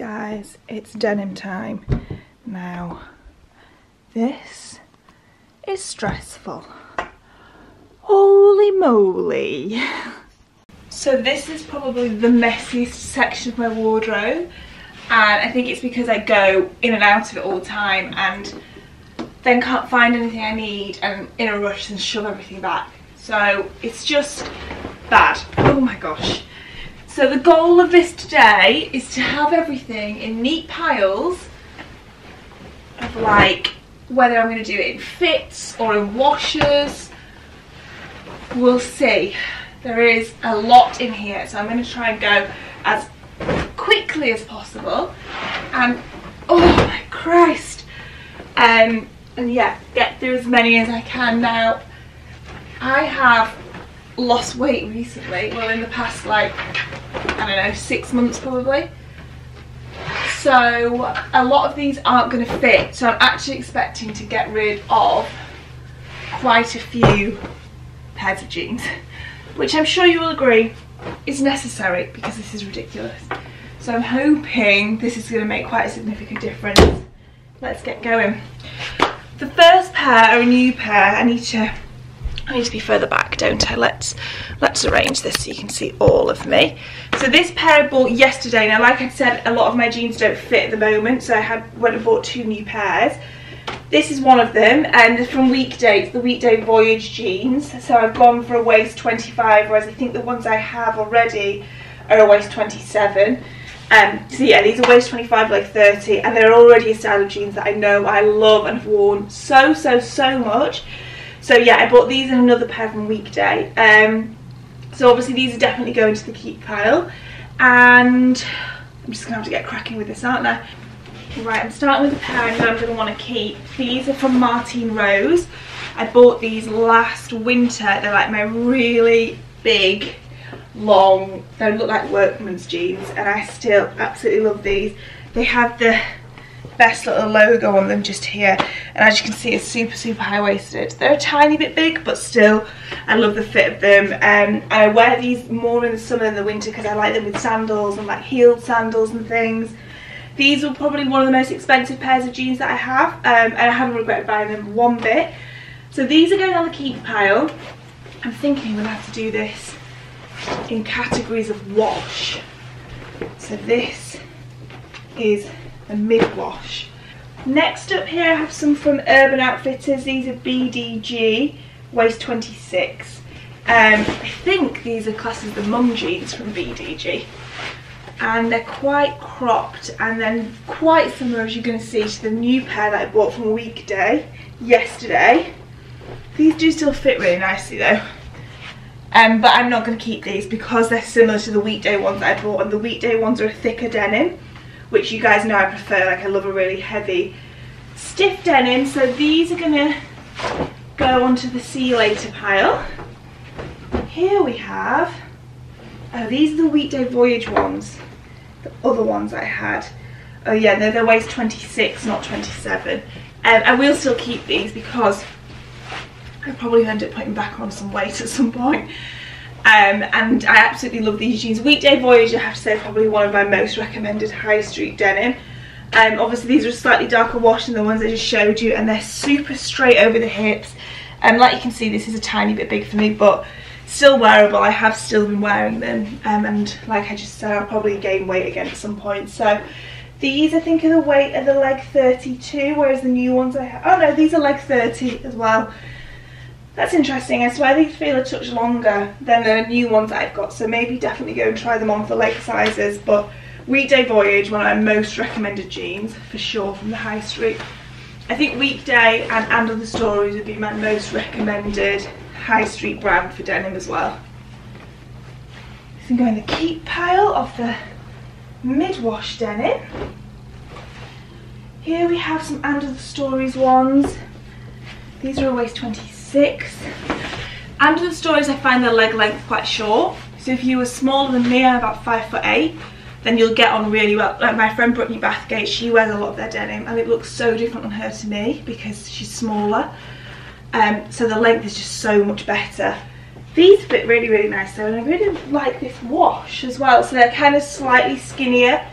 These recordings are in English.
Guys, it's denim time. Now, this is stressful. Holy moly. So this is probably the messiest section of my wardrobe and I think it's because I go in and out of it all the time and then can't find anything I need and in a rush and shove everything back. So it's just bad. Oh my gosh. So the goal of this today is to have everything in neat piles of like whether I'm going to do it in fits or in washers. We'll see. There is a lot in here so I'm going to try and go as quickly as possible and oh my Christ um, and yeah get through as many as I can now. I have lost weight recently, well in the past like, I don't know, six months probably. So a lot of these aren't going to fit, so I'm actually expecting to get rid of quite a few pairs of jeans, which I'm sure you will agree is necessary because this is ridiculous. So I'm hoping this is going to make quite a significant difference. Let's get going. The first pair are a new pair. I need to I need to be further back, don't I? Let's let's arrange this so you can see all of me. So this pair I bought yesterday. Now, like I said, a lot of my jeans don't fit at the moment, so I had went and bought two new pairs. This is one of them, and it's from Weekday, the Weekday Voyage jeans. So I've gone for a waist 25, whereas I think the ones I have already are a waist 27. Um, so yeah, these are waist 25, like 30, and they're already a style of jeans that I know I love and have worn so, so, so much. So yeah, I bought these and another pair from Weekday. Um, so obviously these are definitely going to the keep pile. And I'm just to have to get cracking with this, aren't I? Right, I'm starting with the pair that I'm going to want to keep. These are from Martine Rose. I bought these last winter. They're like my really big, long, they look like workman's jeans. And I still absolutely love these. They have the best little logo on them just here. And as you can see it's super super high-waisted. They're a tiny bit big but still I love the fit of them. Um, and I wear these more in the summer than the winter because I like them with sandals and like heeled sandals and things. These are probably one of the most expensive pairs of jeans that I have um, and I haven't regretted buying them one bit. So these are going on the keep pile. I'm thinking gonna have to do this in categories of wash. So this is a mid-wash. Next up here I have some from Urban Outfitters. These are BDG, waist 26. Um, I think these are classed as the mum jeans from BDG. And they're quite cropped and then quite similar as you're going to see to the new pair that I bought from Weekday yesterday. These do still fit really nicely though. Um, but I'm not going to keep these because they're similar to the weekday ones I bought and the weekday ones are a thicker denim which you guys know I prefer, like I love a really heavy stiff denim. So these are gonna go onto the see you later pile. Here we have, oh these are the weekday voyage ones, the other ones I had. Oh yeah, no, they're the waist 26, not 27. Um, I will still keep these because I probably end up putting back on some weight at some point. Um, and I absolutely love these jeans. Weekday Voyage, I have to say, probably one of my most recommended high street denim. Um, obviously these are a slightly darker wash than the ones I just showed you and they're super straight over the hips. And um, like you can see, this is a tiny bit big for me, but still wearable. I have still been wearing them. Um, and like I just said, I'll probably gain weight again at some point. So these, I think, are the weight of the leg 32, whereas the new ones I have, oh no, these are leg 30 as well. That's interesting. I swear these feel a touch longer than the new ones I've got. So maybe definitely go and try them on for leg sizes. But Weekday Voyage, one of my most recommended jeans for sure from the high street. I think Weekday and And Other Stories would be my most recommended high street brand for denim as well. So I'm going the keep pile of the mid-wash denim. Here we have some And Other Stories ones. These are a waist 26 six. And Other Stories, I find the leg length quite short. So if you were smaller than me, I'm about five foot eight, then you'll get on really well. Like my friend Brittany Bathgate, she wears a lot of their denim and it looks so different on her to me because she's smaller. Um, so the length is just so much better. These fit really, really nice though, and I really like this wash as well. So they're kind of slightly skinnier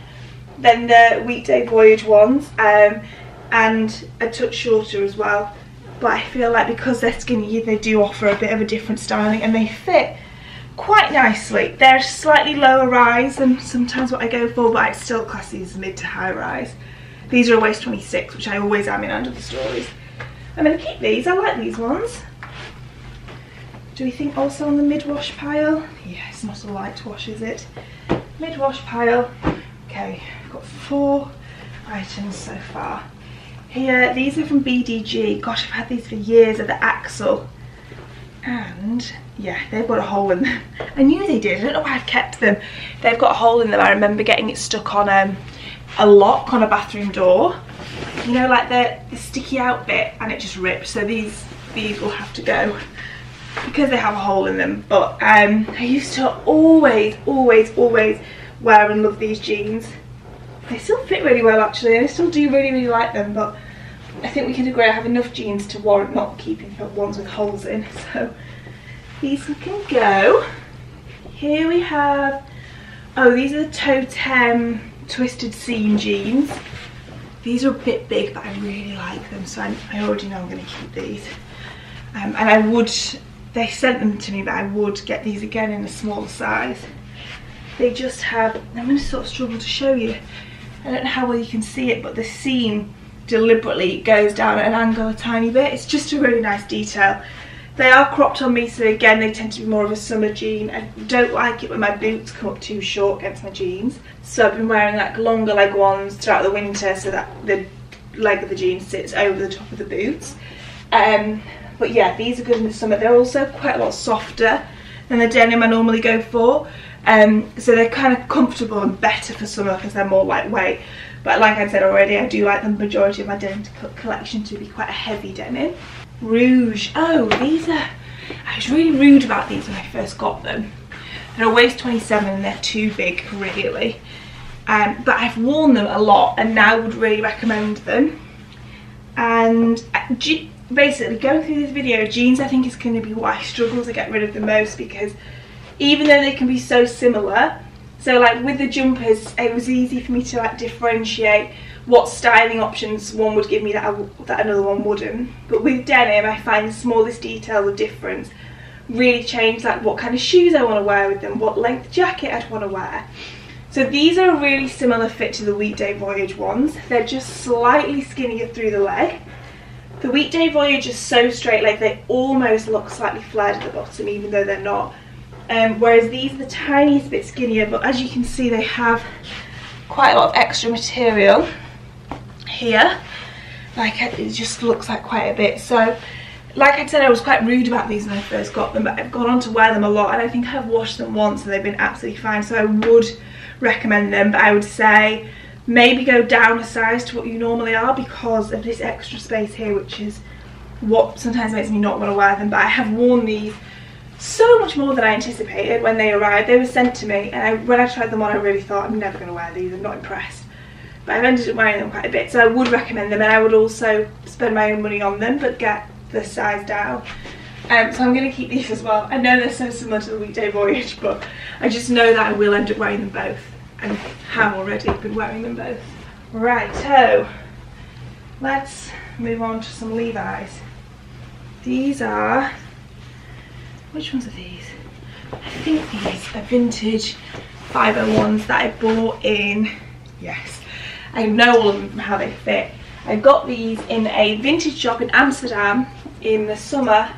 than the weekday voyage ones um, and a touch shorter as well but I feel like because they're skinny they do offer a bit of a different styling and they fit quite nicely. They're slightly lower rise than sometimes what I go for but I still class these as mid to high rise. These are a waist 26 which I always am in And Other Stories. I'm going to keep these, I like these ones. Do we think also on the mid-wash pile? Yeah, it's not a light wash, is it? Mid-wash pile. Okay, I've got four items so far. Here, these are from BDG. Gosh, I've had these for years. They're the Axyl. And, yeah, they've got a hole in them. I knew they did. I don't know why I've kept them. They've got a hole in them. I remember getting it stuck on um, a lock on a bathroom door. You know, like the, the sticky out bit, and it just rips. So these, these will have to go because they have a hole in them but um, I used to always always always wear and love these jeans they still fit really well actually and I still do really really like them but I think we can agree I have enough jeans to warrant not keeping ones with holes in so these can go. Here we have oh these are the Toteme twisted seam jeans these are a bit big but I really like them so I, I already know I'm going to keep these. Um, and I would they sent them to me but I would get these again in a smaller size. They just have I'm going to sort of struggle to show you. I don't know how well you can see it but the seam deliberately goes down at an angle a tiny bit it's just a really nice detail they are cropped on me so again they tend to be more of a summer jean I don't like it when my boots come up too short against my jeans so I've been wearing like longer leg ones throughout the winter so that the leg of the jean sits over the top of the boots um, but yeah, these are good in the summer. They're also quite a lot softer than the denim I normally go for. Um, so they're kind of comfortable and better for summer because they're more lightweight. But like I said already, I do like the majority of my denim collection to be quite a heavy denim. Rouge. Oh, these are... I was really rude about these when I first got them. They're a waist 27 and they're too big, really. Um, but I've worn them a lot and now would really recommend them. And uh, basically going through this video, jeans I think is going to be what I struggle to get rid of the most because even though they can be so similar, so like with the jumpers, it was easy for me to like differentiate what styling options one would give me that, that another one wouldn't. But with denim, I find the smallest detail of difference really change like what kind of shoes I want to wear with them, what length jacket I'd want to wear. So these are a really similar fit to the weekday voyage ones. They're just slightly skinnier through the leg the weekday voyage is so straight, like they almost look slightly flared at the bottom, even though they're not. Um, whereas these are the tiniest bit skinnier, but as you can see, they have quite a lot of extra material here. Like it just looks like quite a bit. So, like I said, I was quite rude about these when I first got them, but I've gone on to wear them a lot, and I think I've washed them once, and they've been absolutely fine. So I would recommend them, but I would say maybe go down a size to what you normally are because of this extra space here which is what sometimes makes me not want to wear them but I have worn these so much more than I anticipated when they arrived. They were sent to me and I, when I tried them on I really thought I'm never going to wear these. I'm not impressed. But I've ended up wearing them quite a bit so I would recommend them and I would also spend my own money on them but get the size down. Um, so I'm going to keep these as well. I know they're so similar to the weekday voyage but I just know that I will end up wearing them both and have already been wearing them both. Right, so let's move on to some Levi's. These are, which ones are these? I think these are vintage 501s that I bought in, yes, I know all of them how they fit. I got these in a vintage shop in Amsterdam in the summer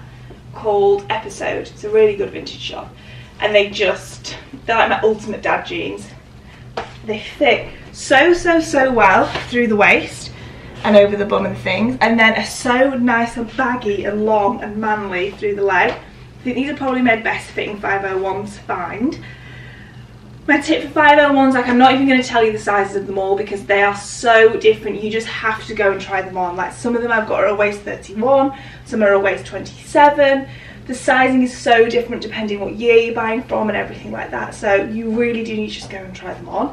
called Episode. It's a really good vintage shop. And they just, they're like my ultimate dad jeans. They fit so, so, so well through the waist and over the bum and things. And then are so nice and baggy and long and manly through the leg. I think these are probably made best fitting 501s to find. My tip for 501s, like I'm not even going to tell you the sizes of them all because they are so different. You just have to go and try them on. Like some of them I've got are a waist 31, some are a waist 27. The sizing is so different depending what year you're buying from and everything like that. So you really do need to just go and try them on.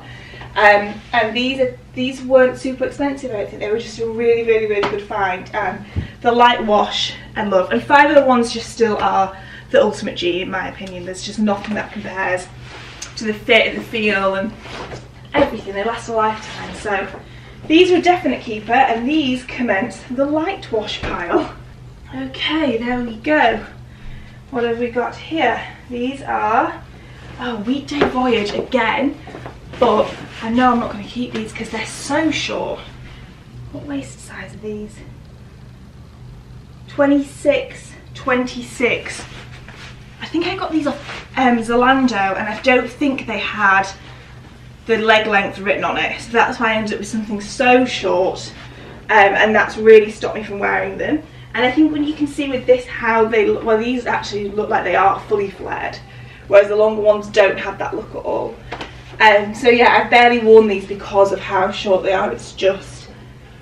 Um, and these are, these weren't super expensive, I think they were just a really, really, really good find. Um, the light wash and love. And 501s just still are the ultimate G in my opinion. There's just nothing that compares to the fit and the feel and everything, they last a lifetime. So these are a definite keeper and these commence the light wash pile. Okay, there we go. What have we got here? These are, a Weekday Voyage again, but I know I'm not going to keep these because they're so short. What waist size are these? 26, 26. I think I got these off um, Zalando and I don't think they had the leg length written on it. So that's why I ended up with something so short um, and that's really stopped me from wearing them. And I think when you can see with this how they look, well these actually look like they are fully flared, whereas the longer ones don't have that look at all. Um, so yeah, I've barely worn these because of how short they are. It's just,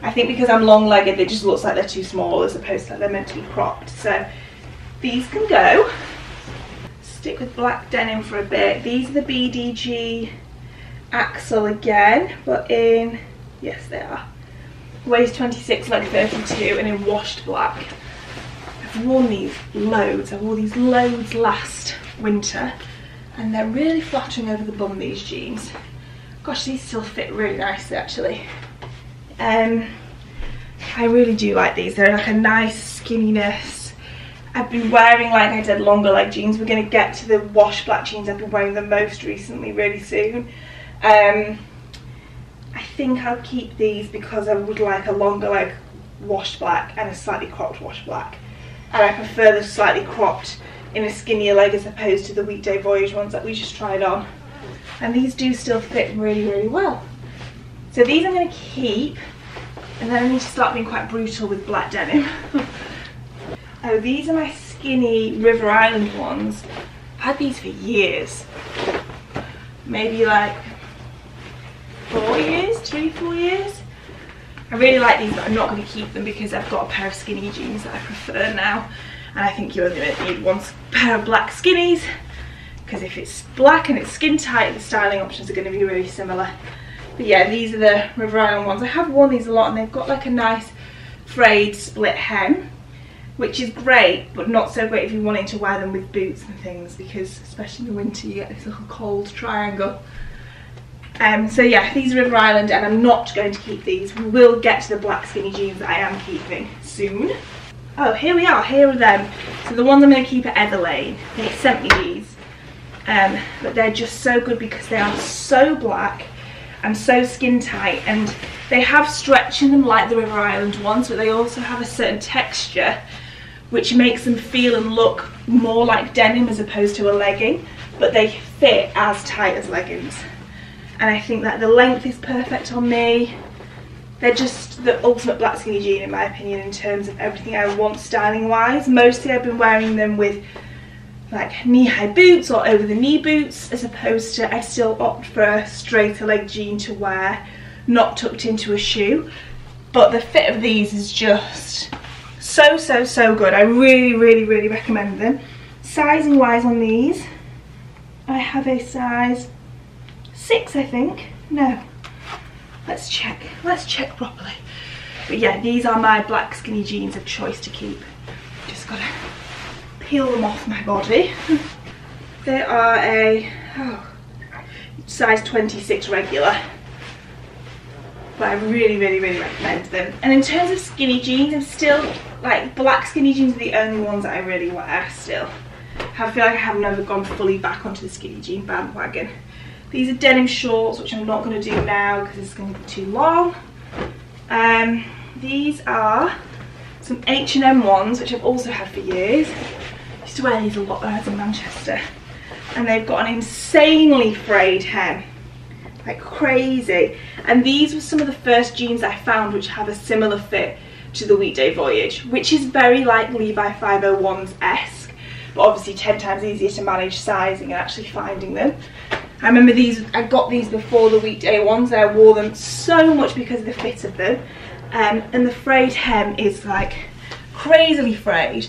I think because I'm long legged, it just looks like they're too small as opposed to like they're meant to be cropped. So these can go. Stick with black denim for a bit. These are the BDG Axyl again, but in, yes they are. Waist 26 leg 32 and in washed black. I've worn these loads. I wore these loads last winter and they're really flattering over the bum these jeans. Gosh these still fit really nicely actually. Um I really do like these. They're like a nice skinniness I've been wearing like I did longer leg jeans we're going to get to the wash black jeans I've been wearing the most recently really soon um I think I'll keep these because I would like a longer like washed black and a slightly cropped washed black. And I prefer the slightly cropped in a skinnier leg as opposed to the weekday voyage ones that we just tried on. And these do still fit really, really well. So these I'm going to keep and then I need to start being quite brutal with black denim. oh, these are my skinny River Island ones. I've had these for years. Maybe like four years, three, four years. I really like these, but I'm not going to keep them because I've got a pair of skinny jeans that I prefer now. And I think you only need one pair of black skinnies because if it's black and it's skin tight, the styling options are going to be really similar. But yeah, these are the River Island ones. I have worn these a lot and they've got like a nice frayed split hem, which is great, but not so great if you're wanting to wear them with boots and things because especially in the winter you get this little cold triangle. Um, so yeah, these are River Island and I'm not going to keep these. We will get to the black skinny jeans that I am keeping soon. Oh, here we are, here are them. So the ones I'm going to keep at Everlane, they sent me these. Um, but they're just so good because they are so black and so skin tight and they have stretch in them like the River Island ones but they also have a certain texture which makes them feel and look more like denim as opposed to a legging but they fit as tight as leggings and I think that the length is perfect on me. They're just the ultimate black skinny jean in my opinion in terms of everything I want styling wise. Mostly I've been wearing them with like knee-high boots or over the knee boots as opposed to I still opt for a straighter leg jean to wear not tucked into a shoe but the fit of these is just so so so good I really really really recommend them sizing wise on these I have a size six, I think. No. Let's check. Let's check properly. But yeah, these are my black skinny jeans of choice to keep. Just gotta peel them off my body. they are a oh, size 26 regular. But I really, really, really recommend them. And in terms of skinny jeans, I'm still, like, black skinny jeans are the only ones that I really wear still. I feel like I have never gone fully back onto the skinny jean bandwagon. These are denim shorts, which I'm not going to do now because it's going to be too long. Um, these are some H&M ones, which I've also had for years. I used to wear these a lot when I was in Manchester. And they've got an insanely frayed hem. Like crazy. And these were some of the first jeans I found which have a similar fit to the Weekday Voyage, which is very like Levi 501s-esque, but obviously 10 times easier to manage sizing and actually finding them. I remember these, I got these before the weekday ones and I wore them so much because of the fit of them. Um, and the frayed hem is like crazily frayed,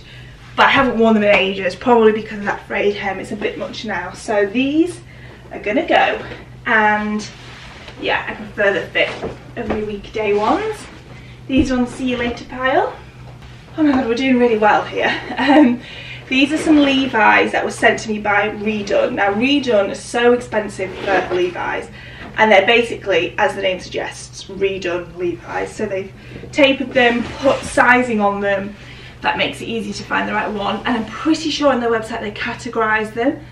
but I haven't worn them in ages, probably because of that frayed hem, it's a bit much now. So these are gonna go. And yeah, I prefer the fit of the weekday ones. These on see you later pile. Oh my god, we're doing really well here. Um, these are some Levi's that were sent to me by Redone. Now Redone is so expensive for Levi's and they're basically, as the name suggests, redone Levi's. So they've tapered them, put sizing on them, that makes it easy to find the right one. And I'm pretty sure on their website they categorise them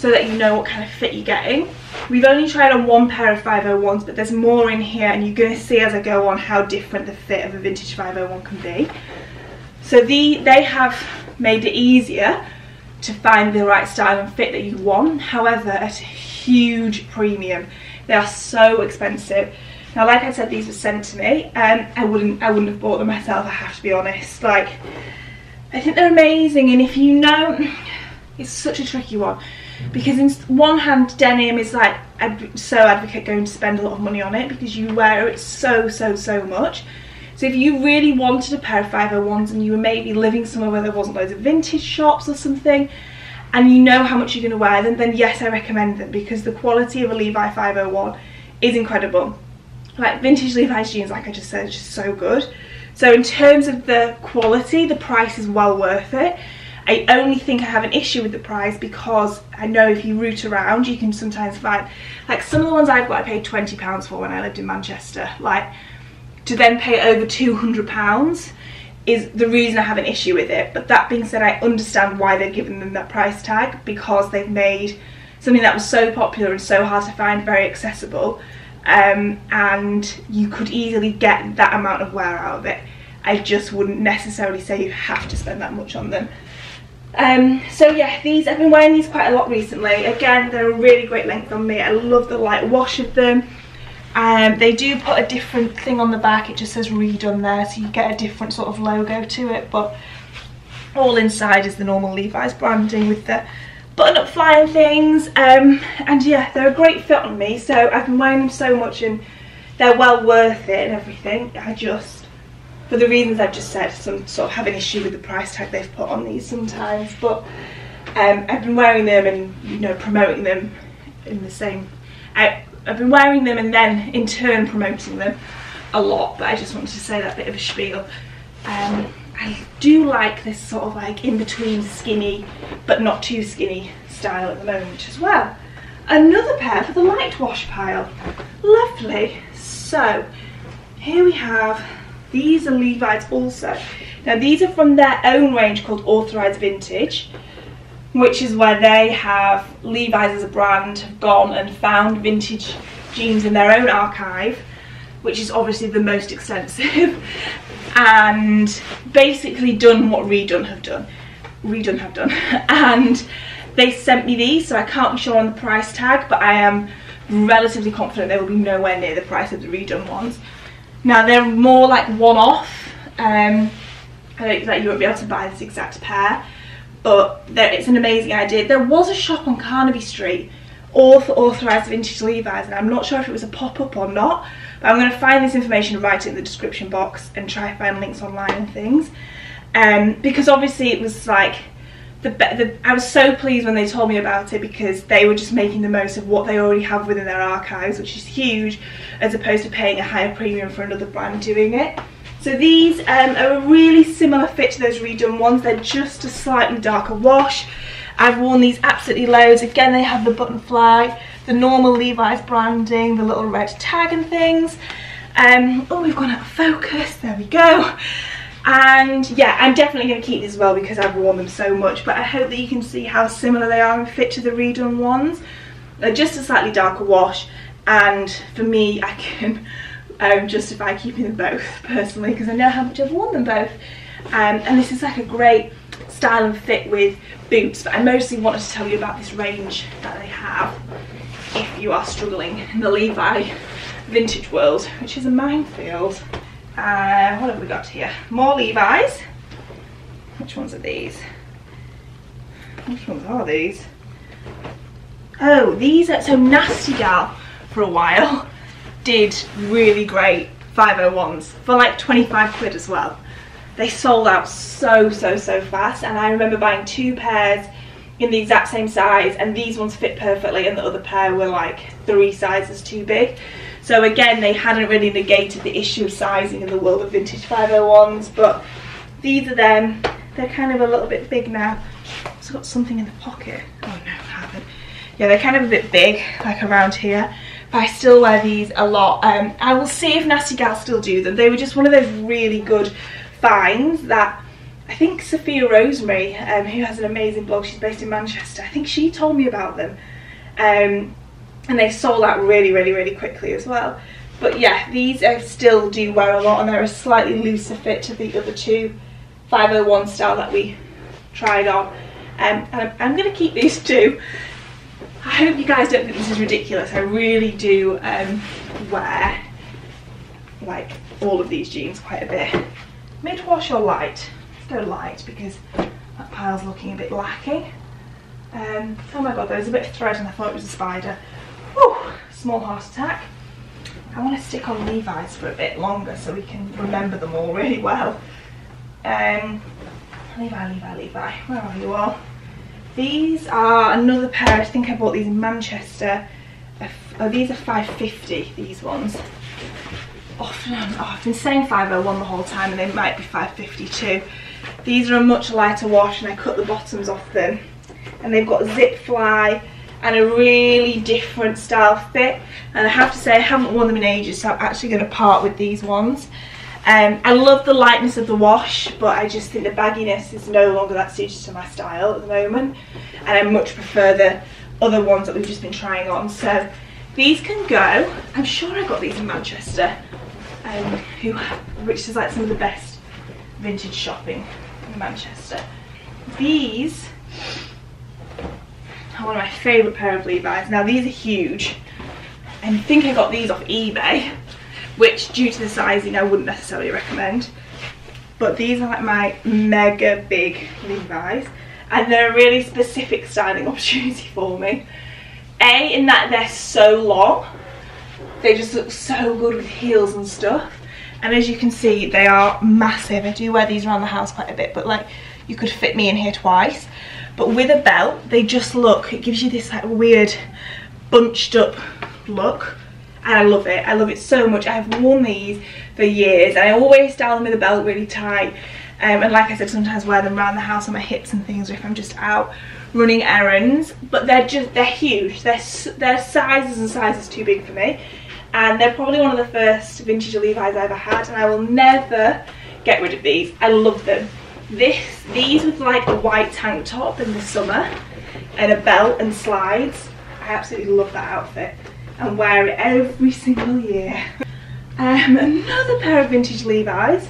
so that you know what kind of fit you're getting. We've only tried on one pair of 501s, but there's more in here and you're to see as I go on how different the fit of a vintage 501 can be. So the, they have made it easier to find the right style and fit that you want, however at a huge premium. They are so expensive. Now like I said these were sent to me and um, I wouldn't I wouldn't have bought them myself I have to be honest. Like I think they're amazing and if you know it's such a tricky one Mm. because in one hand denim is like I'd so advocate going to spend a lot of money on it because you wear it so so so much. So if you really wanted a pair of 501s and you were maybe living somewhere where there wasn't loads of vintage shops or something and you know how much you're going to wear them then yes I recommend them because the quality of a Levi 501 is incredible. Like vintage Levi's jeans like I just said is just so good. So in terms of the quality the price is well worth it I only think I have an issue with the price because I know if you root around you can sometimes find like some of the ones I've got I paid 20 pounds for when I lived in Manchester. Like to then pay over 200 pounds is the reason I have an issue with it. But that being said I understand why they're giving them that price tag because they've made something that was so popular and so hard to find very accessible um, and you could easily get that amount of wear out of it. I just wouldn't necessarily say you have to spend that much on them um, so yeah these I've been wearing these quite a lot recently. Again they're a really great length on me. I love the light wash of them. Um, they do put a different thing on the back. It just says redone there so you get a different sort of logo to it but all inside is the normal Levi's branding with the button up flying things. Um, and yeah they're a great fit on me so I've been wearing them so much and they're well worth it and everything. I just for the reasons I've just said, some sort of have an issue with the price tag they've put on these sometimes. But um, I've been wearing them and you know promoting them in the same. I, I've been wearing them and then in turn promoting them a lot. But I just wanted to say that bit of a spiel. Um, I do like this sort of like in between skinny but not too skinny style at the moment as well. Another pair for the light wash pile. Lovely. So here we have these are Levi's also. Now these are from their own range called Authorized Vintage, which is where they have, Levi's as a brand, have gone and found vintage jeans in their own archive, which is obviously the most extensive, and basically done what Redone have done. Redone have done. and they sent me these, so I can't be sure on the price tag, but I am relatively confident they will be nowhere near the price of the Redone ones. Now they're more like one-off. Um, I don't think you won't be able to buy this exact pair, but it's an amazing idea. There was a shop on Carnaby Street, all for authorised vintage Levi's, and I'm not sure if it was a pop-up or not, but I'm going to find this information and write it in the description box and try find links online and things. Um, because obviously it was like the, the, I was so pleased when they told me about it because they were just making the most of what they already have within their archives, which is huge, as opposed to paying a higher premium for another brand doing it. So these um, are a really similar fit to those redone ones. They're just a slightly darker wash. I've worn these absolutely loads. Again, they have the button fly, the normal Levi's branding, the little red tag and things. Um, oh, we've gone out of focus. There we go and yeah I'm definitely going to keep these as well because I've worn them so much but I hope that you can see how similar they are in fit to the redone ones. They're just a slightly darker wash and for me I can um, justify keeping them both personally because I know how much I've worn them both. Um, and this is like a great style and fit with boots but I mostly wanted to tell you about this range that they have if you are struggling in the Levi vintage world which is a minefield uh, what have we got here? More Levi's. Which ones are these? Which ones are these? Oh, these are, so Nasty Gal for a while did really great 501s for like 25 quid as well. They sold out so, so, so fast and I remember buying two pairs in the exact same size and these ones fit perfectly and the other pair were like three sizes too big. So again, they hadn't really negated the issue of sizing in the world of vintage 501s, but these are them. They're kind of a little bit big now. It's got something in the pocket. Oh no, I haven't. Yeah, they're kind of a bit big, like around here. but I still wear these a lot. Um, I will see if Nasty Gal still do them. They were just one of those really good finds that I think Sophia Rosemary, um, who has an amazing blog, she's based in Manchester, I think she told me about them. Um, and they sold out really, really, really quickly as well. But yeah, these I still do wear a lot and they're a slightly looser fit to the other two 501 style that we tried on. Um, and I'm, I'm going to keep these two. I hope you guys don't think this is ridiculous. I really do um, wear like all of these jeans quite a bit. Mid-wash or light? Let's go light because that pile's looking a bit lacking. Um, oh my god, there's a bit of thread and I thought it was a spider. Whew, small heart attack. I want to stick on Levi's for a bit longer so we can remember them all really well. Um, Levi, Levi, Levi, where are you all? These are another pair, I think I bought these in Manchester. Oh, these are 550, these ones. Often, oh, I've been saying 501 the whole time and they might be 552. These are a much lighter wash and I cut the bottoms off them. And they've got zip fly and a really different style fit. And I have to say I haven't worn them in ages so I'm actually going to part with these ones. Um, I love the lightness of the wash but I just think the bagginess is no longer that suited to my style at the moment. And I much prefer the other ones that we've just been trying on. So these can go. I'm sure I got these in Manchester um, who, which is like some of the best vintage shopping in Manchester. These one of my favourite pair of Levi's. Now these are huge. I think I got these off eBay, which due to the sizing I wouldn't necessarily recommend. But these are like my mega big Levi's and they're a really specific styling opportunity for me. A, in that they're so long, they just look so good with heels and stuff. And as you can see, they are massive. I do wear these around the house quite a bit, but like you could fit me in here twice but with a belt they just look it gives you this like weird bunched up look. And I love it. I love it so much. I've worn these for years and I always style them with a belt really tight. Um, and like I said sometimes wear them around the house on my hips and things or if I'm just out running errands. But they're just they're huge. They're they're sizes and sizes too big for me. And they're probably one of the first vintage Levi's I ever had and I will never get rid of these. I love them this these with like a white tank top in the summer and a belt and slides. I absolutely love that outfit and wear it every single year. Um, another pair of vintage Levi's.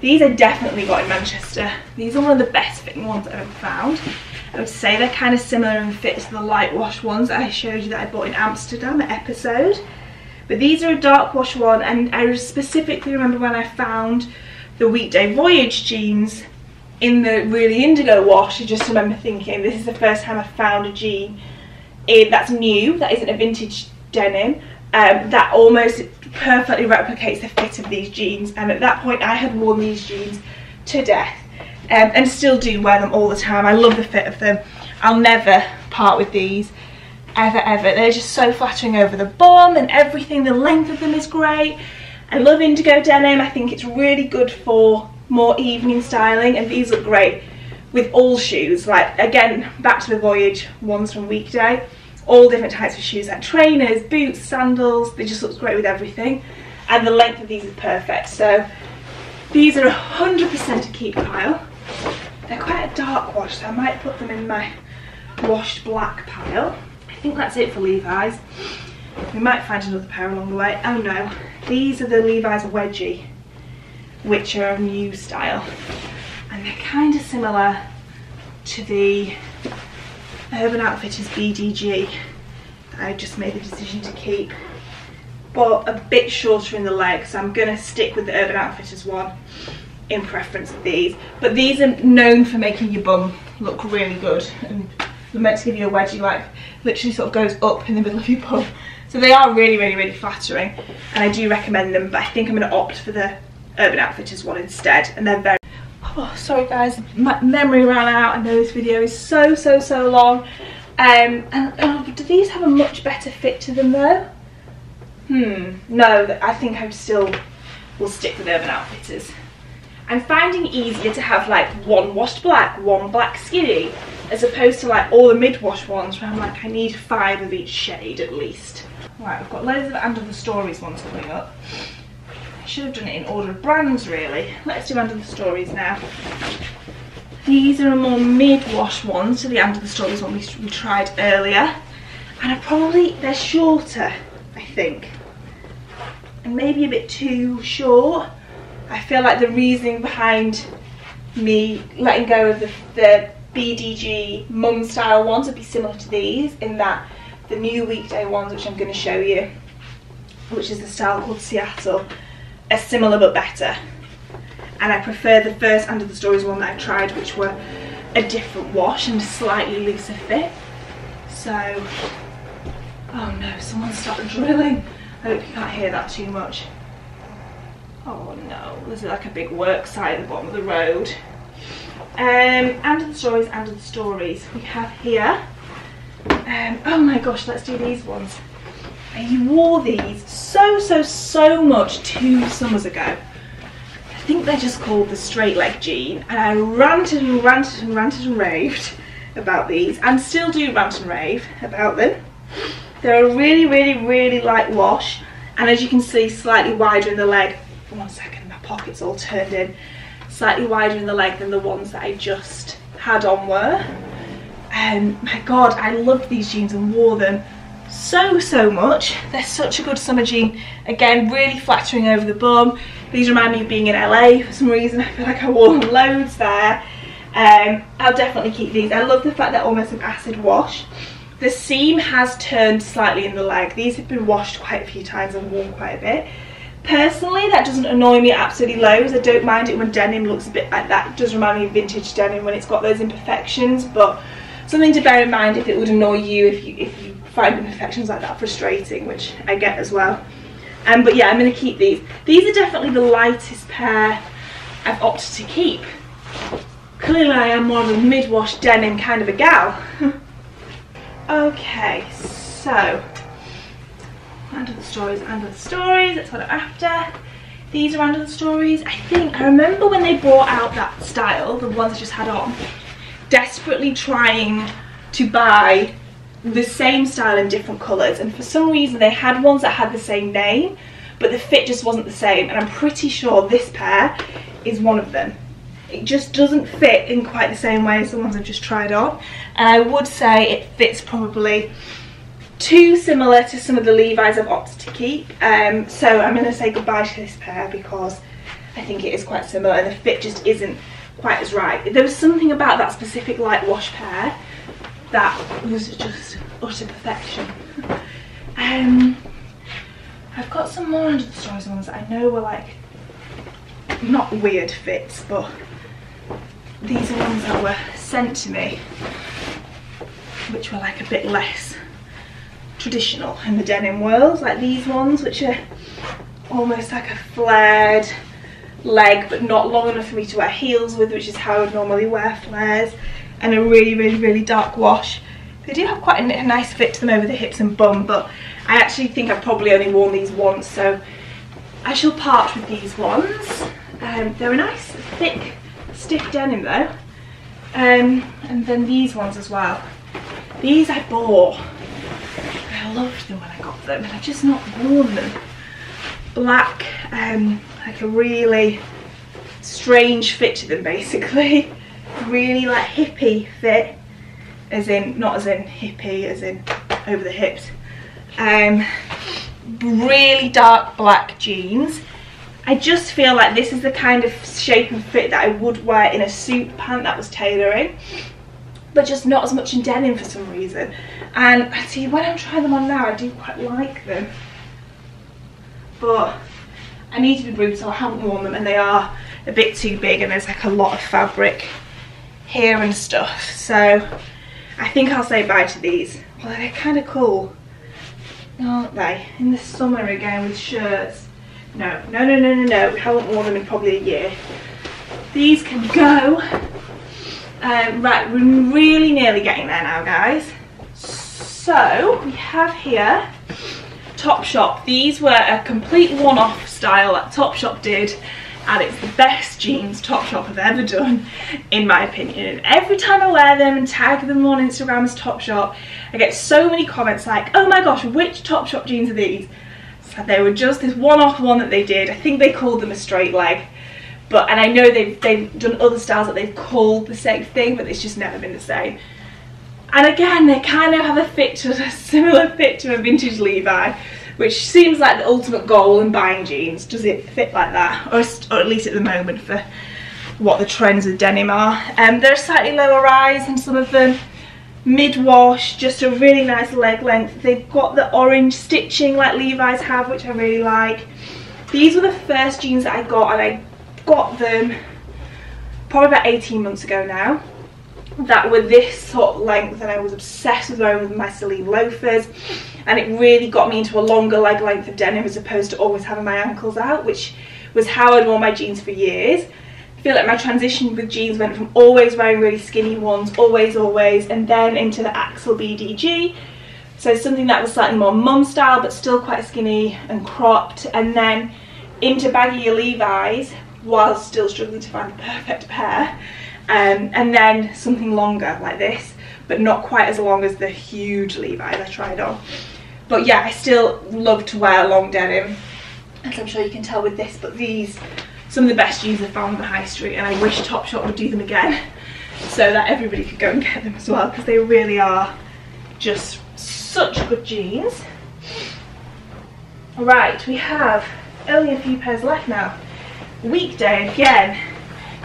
These I definitely got in Manchester. These are one of the best fitting ones I've ever found. I would say they're kind of similar in fit to the light wash ones that I showed you that I bought in Amsterdam episode. But these are a dark wash one and I specifically remember when I found the weekday voyage jeans in the really indigo wash. I just remember thinking this is the first time I've found a jean that's new that isn't a vintage denim. Um, that almost perfectly replicates the fit of these jeans. And at that point I had worn these jeans to death um, and still do wear them all the time. I love the fit of them. I'll never part with these ever ever. They're just so flattering over the bum and everything. The length of them is great I love indigo denim. I think it's really good for more evening styling and these look great with all shoes. Like again, back to the Voyage ones from Weekday. All different types of shoes like trainers, boots, sandals. They just look great with everything. And the length of these is perfect. So these are 100% a keep pile. They're quite a dark wash, so I might put them in my washed black pile. I think that's it for Levi's. We might find another pair along the way. Oh no, these are the Levi's Wedgie, which are a new style. And they're kind of similar to the Urban Outfitters BDG that I just made the decision to keep. But a bit shorter in the legs, so I'm going to stick with the Urban Outfitters one in preference of these. But these are known for making your bum look really good. And they're meant to give you a wedgie like literally sort of goes up in the middle of your bum. So they are really, really, really flattering and I do recommend them, but I think I'm going to opt for the Urban Outfitters one instead and they're very... Oh, sorry guys, my memory ran out. I know this video is so, so, so long. Um, and oh, do these have a much better fit to them though? Hmm, no, I think I still will stick with Urban Outfitters. I'm finding easier to have like one washed black, one black skinny, as opposed to like all the mid-wash ones where I'm like, I need five of each shade at least. Right, I've got loads of of the Stories ones coming up. I should have done it in order of brands really. Let's do of the Stories now. These are a more mid-wash one to the And Other Stories one we, we tried earlier. And I probably, they're shorter, I think. And maybe a bit too short. I feel like the reasoning behind me letting go of the, the BDG mum style ones would be similar to these in that the new weekday ones which I'm going to show you which is the style called Seattle are similar but better. And I prefer the first of the Stories one that I tried which were a different wash and a slightly looser fit. So oh no someone stopped drilling. I hope you can't hear that too much. Oh no there's like a big work site at the bottom of the road. Um, of the Stories, of the Stories we have here um, oh my gosh let's do these ones. I wore these so so so much two summers ago. I think they're just called the straight leg jean. And I ranted and ranted and ranted and raved about these and still do rant and rave about them. They're a really really really light wash. And as you can see slightly wider in the leg. One second my pocket's all turned in. Slightly wider in the leg than the ones that I just had on were um, my god I loved these jeans and wore them so so much. They're such a good summer jean. Again really flattering over the bum. These remind me of being in LA for some reason. I feel like I wore loads there. Um, I'll definitely keep these. I love the fact they're almost an acid wash. The seam has turned slightly in the leg. These have been washed quite a few times and worn quite a bit. Personally, that doesn't annoy me absolutely loads. I don't mind it when denim looks a bit like that. It does remind me of vintage denim when it's got those imperfections, but something to bear in mind if it would annoy you if you if you find imperfections like that frustrating, which I get as well. Um, but yeah, I'm going to keep these. These are definitely the lightest pair I've opted to keep. Clearly I am more of a mid-wash denim kind of a gal. okay, so And Other Stories, And Other Stories, that's what I'm after. These are And Other Stories. I think, I remember when they brought out that style, the ones I just had on, desperately trying to buy the same style in different colours and for some reason they had ones that had the same name but the fit just wasn't the same and I'm pretty sure this pair is one of them. It just doesn't fit in quite the same way as the ones I've just tried on and I would say it fits probably too similar to some of the Levi's I've opted to keep. Um, so I'm going to say goodbye to this pair because I think it is quite similar and the fit just isn't quite as right. There was something about that specific light wash pair that was just utter perfection. Um, I've got some more of the ones that I know were like not weird fits but these are ones that were sent to me which were like a bit less traditional in the denim world, like these ones, which are almost like a flared leg, but not long enough for me to wear heels with, which is how I would normally wear flares, and a really, really, really dark wash. They do have quite a nice fit to them over the hips and bum, but I actually think I've probably only worn these once, so I shall part with these ones. Um, they're a nice, thick, stiff denim though. Um, and then these ones as well. These I bought I loved them when I got them and I've just not worn them. Black, um, like a really strange fit to them basically. really like hippie fit, as in, not as in hippie, as in over the hips. Um, really dark black jeans. I just feel like this is the kind of shape and fit that I would wear in a suit pant that was tailoring but just not as much in denim for some reason. And I see when I'm trying them on now, I do quite like them. But I need to be brutal, so I haven't worn them and they are a bit too big and there's like a lot of fabric here and stuff. So I think I'll say bye to these. Well, they're kind of cool, aren't they? In the summer again with shirts. No, no, no, no, no, no. We haven't worn them in probably a year. These can go. Um, right, we're really nearly getting there now, guys. So, we have here Topshop. These were a complete one-off style that Topshop did and it's the best jeans Topshop have ever done in my opinion. Every time I wear them and tag them on Instagram as Topshop I get so many comments like oh my gosh which Topshop jeans are these? So they were just this one-off one that they did. I think they called them a straight leg. But and I know they've, they've done other styles that they've called the same thing but it's just never been the same and again they kind of have a fit to a similar fit to a vintage Levi which seems like the ultimate goal in buying jeans. Does it fit like that? Or, or at least at the moment for what the trends of denim are. Um, they're slightly lower rise and some of them mid-wash, just a really nice leg length. They've got the orange stitching like Levi's have, which I really like. These were the first jeans that I got and I got them probably about 18 months ago now that were this sort of length and I was obsessed with wearing my Celine loafers and it really got me into a longer leg length of denim as opposed to always having my ankles out which was how I'd worn my jeans for years. I feel like my transition with jeans went from always wearing really skinny ones, always, always, and then into the Axyl BDG. So something that was slightly more mum style but still quite skinny and cropped and then into baggy Levi's while still struggling to find the perfect pair um, and then something longer like this but not quite as long as the huge Levi's I tried on. But yeah I still love to wear long denim as I'm sure you can tell with this but these some of the best jeans I've found on the high street and I wish Topshop would do them again so that everybody could go and get them as well because they really are just such good jeans. Right we have only a few pairs left now. Weekday again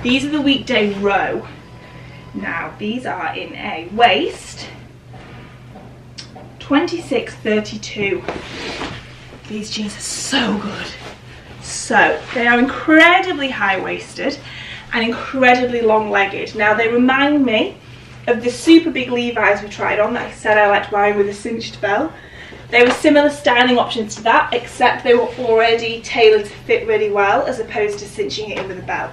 these are the weekday row. Now, these are in a waist 2632. These jeans are so good. So, they are incredibly high-waisted and incredibly long-legged. Now, they remind me of the super big Levi's we tried on that I said I liked wearing with a cinched belt. They were similar styling options to that, except they were already tailored to fit really well, as opposed to cinching it in with a belt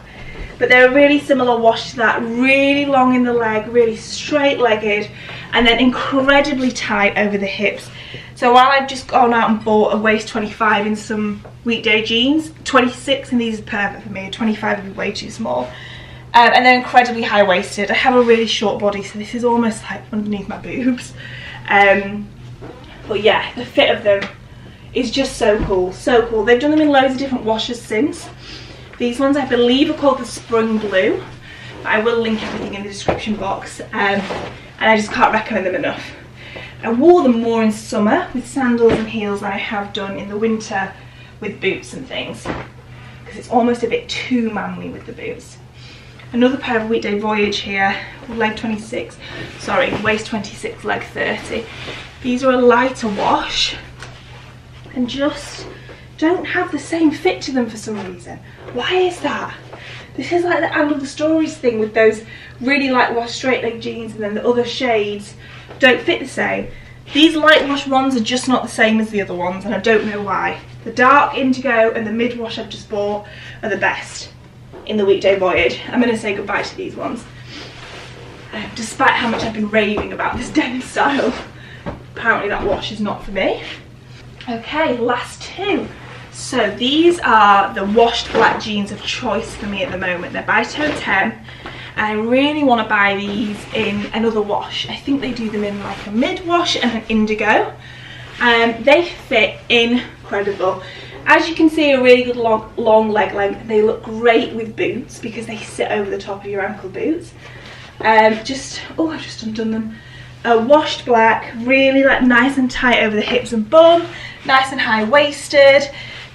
but they're a really similar wash to that. Really long in the leg really straight legged and then incredibly tight over the hips. So while I've just gone out and bought a waist 25 in some weekday jeans 26 and these is perfect for me. 25 would be way too small. Um, and they're incredibly high-waisted. I have a really short body so this is almost like underneath my boobs. Um, but yeah the fit of them is just so cool so cool. They've done them in loads of different washes since these ones I believe are called the Spring Blue. But I will link everything in the description box um, and I just can't recommend them enough. I wore them more in summer with sandals and heels than I have done in the winter with boots and things because it's almost a bit too manly with the boots. Another pair of Weekday Voyage here, leg 26, sorry, waist 26, leg 30. These are a lighter wash and just don't have the same fit to them for some reason. Why is that? This is like the And Other Stories thing with those really light wash straight leg jeans and then the other shades don't fit the same. These light wash ones are just not the same as the other ones and I don't know why. The dark indigo and the mid wash I've just bought are the best in the weekday voyage. I'm going to say goodbye to these ones. Uh, despite how much I've been raving about this denim style, apparently that wash is not for me. Okay, last two. So these are the washed black jeans of choice for me at the moment. They're by Toteme. I really want to buy these in another wash. I think they do them in like a mid wash and an indigo. Um, they fit incredible. As you can see, a really good long, long leg length. They look great with boots because they sit over the top of your ankle boots. Um, just, oh, I've just undone them. A washed black, really like nice and tight over the hips and bum, nice and high waisted.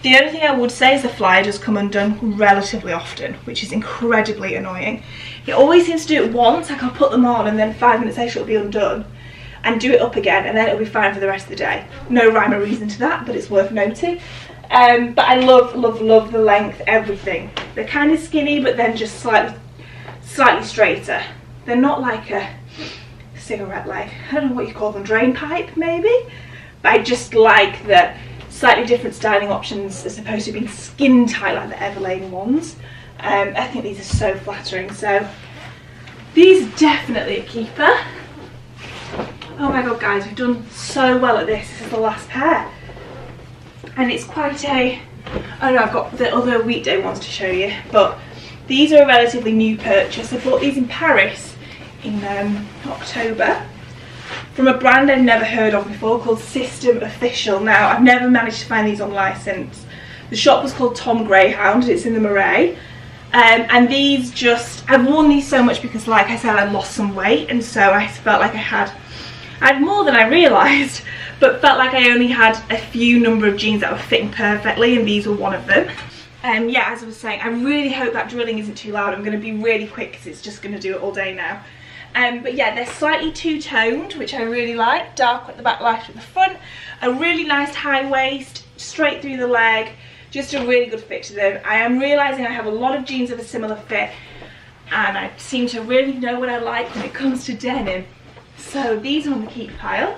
The only thing I would say is the flyer does come undone relatively often, which is incredibly annoying. It always seems to do it once, like I'll put them on and then five minutes later it'll be undone and do it up again and then it'll be fine for the rest of the day. No rhyme or reason to that, but it's worth noting. Um, but I love, love, love the length, everything. They're kind of skinny, but then just slightly, slightly straighter. They're not like a cigarette leg. I don't know what you call them, drain pipe maybe? But I just like that slightly different styling options as opposed to being skin tight like the Everlane ones. Um, I think these are so flattering. So these are definitely a keeper. Oh my god guys, we've done so well at this. This is the last pair. And it's quite a Oh no, I've got the other weekday ones to show you, but these are a relatively new purchase. I bought these in Paris in um, October from a brand I've never heard of before called System Official. Now, I've never managed to find these on license. The shop was called Tom Greyhound, it's in the Marais. Um, and these just, I've worn these so much because like I said, I lost some weight and so I felt like I had, I had more than I realised, but felt like I only had a few number of jeans that were fitting perfectly and these were one of them. And um, yeah, as I was saying, I really hope that drilling isn't too loud. I'm going to be really quick because it's just going to do it all day now. Um, but yeah, they're slightly two-toned, which I really like. Dark at the back, light at the front. A really nice high waist, straight through the leg. Just a really good fit to them. I am realising I have a lot of jeans of a similar fit. And I seem to really know what I like when it comes to denim. So these are on the keep pile.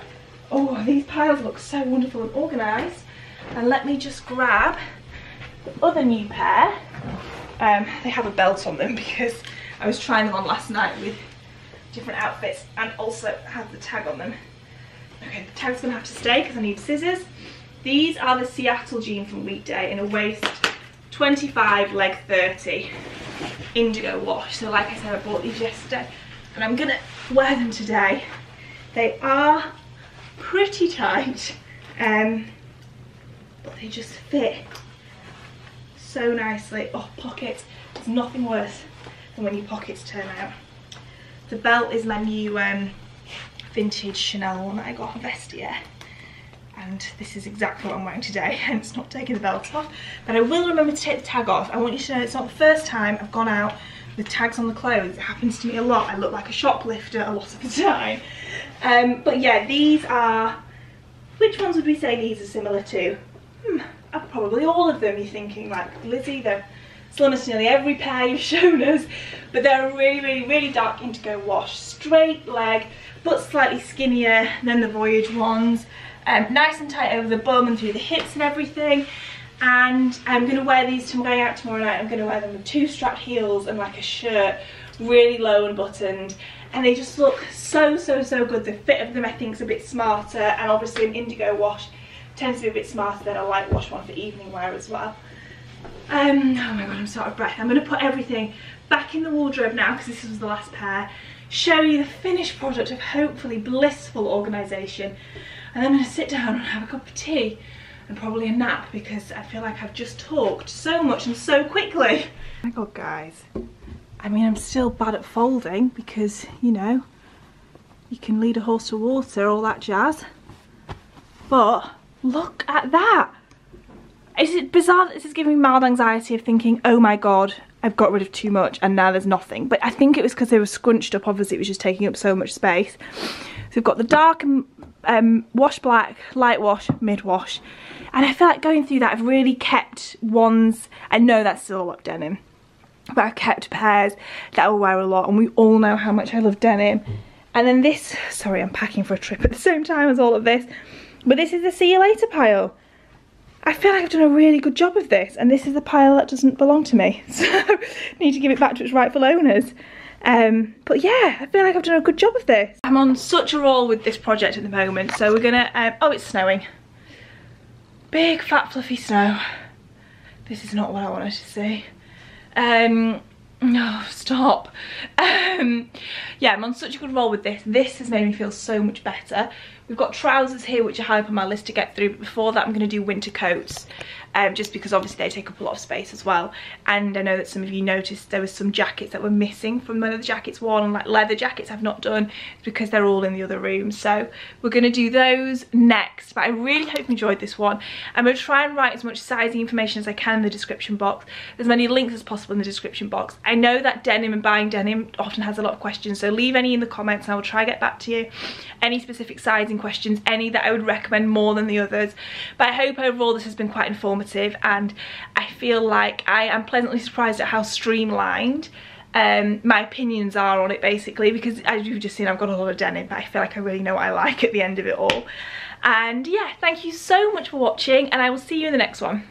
Oh, these piles look so wonderful and organised. And let me just grab the other new pair. Um, they have a belt on them because I was trying them on last night with different outfits and also have the tag on them. Okay, the tag's gonna have to stay because I need scissors. These are the Seattle jean from Weekday in a waist 25, leg 30, indigo wash. So like I said, I bought these yesterday and I'm gonna wear them today. They are pretty tight, um, but they just fit so nicely. Oh, pockets, there's nothing worse than when your pockets turn out. The belt is my new um, vintage Chanel one that I got from Vestiaire. And this is exactly what I'm wearing today, hence not taking the belt off. But I will remember to take the tag off. I want you to know it's not the first time I've gone out with tags on the clothes. It happens to me a lot. I look like a shoplifter a lot of the time. Um, but yeah, these are... Which ones would we say these are similar to? Hmm, probably all of them. You're thinking like Lizzy, they're slim as nearly every pair you've shown us, but they're really, really, really dark indigo wash. Straight leg, but slightly skinnier than the Voyage ones. Um, nice and tight over the bum and through the hips and everything. And I'm going to wear these to going out tomorrow night. I'm going to wear them with two strapped heels and like a shirt, really low and buttoned. And they just look so, so, so good. The fit of them I think is a bit smarter and obviously an indigo wash tends to be a bit smarter than a light wash one for evening wear as well. Um, oh my god, I'm so out of breath. I'm going to put everything back in the wardrobe now because this was the last pair. Show you the finished product of hopefully blissful organisation. And then I'm going to sit down and have a cup of tea and probably a nap because I feel like I've just talked so much and so quickly. Oh my god, guys. I mean, I'm still bad at folding because, you know, you can lead a horse to water, all that jazz. But look at that. Is it bizarre that this is giving me mild anxiety of thinking, oh my god, I've got rid of too much and now there's nothing. But I think it was because they were scrunched up, obviously it was just taking up so much space. So we've got the dark um, wash black, light wash, mid wash. And I feel like going through that, I've really kept ones, I know that's lot denim, but I've kept pairs that I will wear a lot and we all know how much I love denim. And then this, sorry I'm packing for a trip at the same time as all of this, but this is the see you later pile. I feel like I've done a really good job of this and this is the pile that doesn't belong to me. So need to give it back to its rightful owners. Um, but yeah, I feel like I've done a good job of this. I'm on such a roll with this project at the moment. So we're gonna, um, oh it's snowing. Big fat fluffy snow. This is not what I wanted to see. Um, no, oh, stop. Um, yeah, I'm on such a good roll with this. This has made me feel so much better. We've got trousers here, which are high up on my list to get through. But before that, I'm going to do winter coats um, just because obviously they take up a lot of space as well. And I know that some of you noticed there was some jackets that were missing from one of the jackets worn, like leather jackets I've not done because they're all in the other room. So we're going to do those next. But I really hope you enjoyed this one. I'm going to try and write as much sizing information as I can in the description box. As many links as possible in the description box. I know that denim and buying denim often has a lot of questions, so leave any in the comments and I will try get back to you. Any specific sizing questions, any that I would recommend more than the others. But I hope overall this has been quite informative informative and I feel like I am pleasantly surprised at how streamlined um, my opinions are on it basically because as you've just seen I've got a lot of denim but I feel like I really know what I like at the end of it all. And yeah, thank you so much for watching and I will see you in the next one.